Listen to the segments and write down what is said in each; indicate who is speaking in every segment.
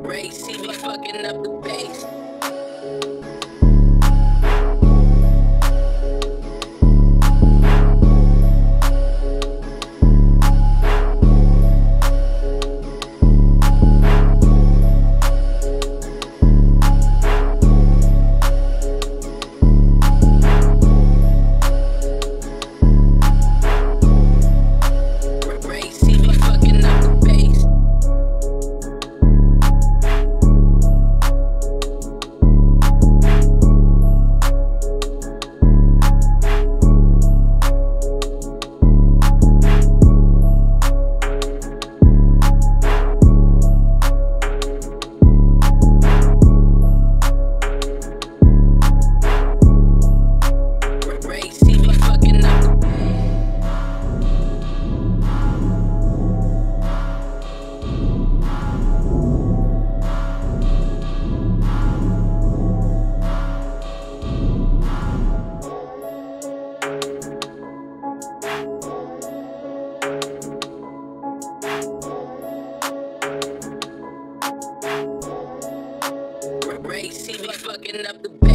Speaker 1: Ray C me, fucking up the pace. see me fucking up the bed.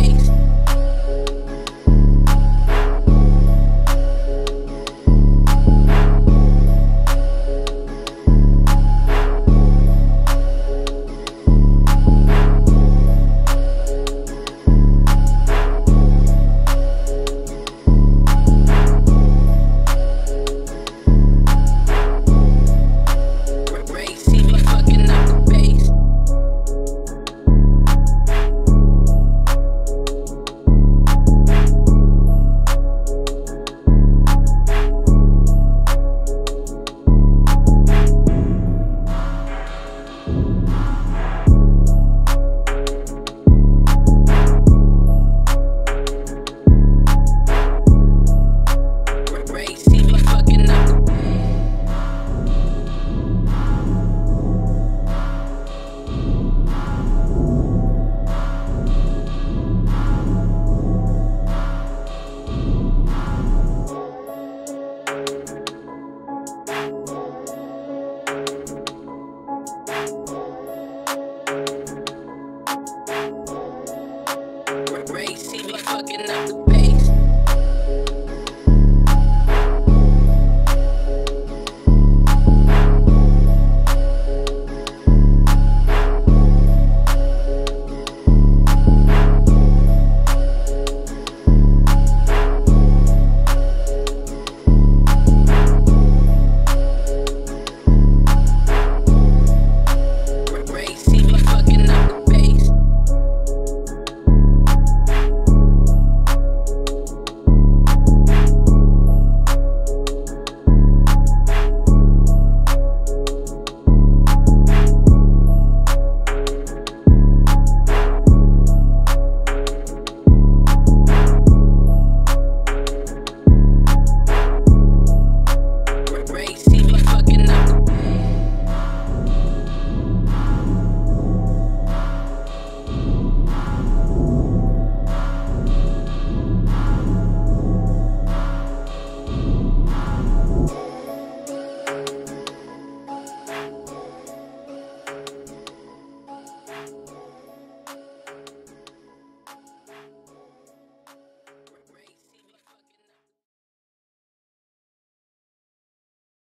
Speaker 1: looking up. the